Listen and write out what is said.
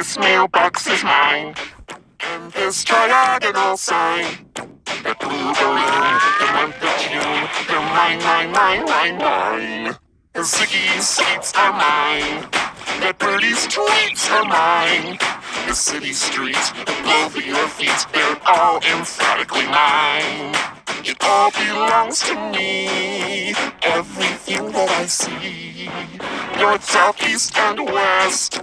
This mailbox is mine. And this triagonal sign. That blue balloon, the month of June. They're mine, mine, mine, mine, mine. The Ziggy's seats are mine. That birdie's tweets are mine. The city streets above your feet, they're all emphatically mine. It all belongs to me. Everything that I see. North, south, east, and west.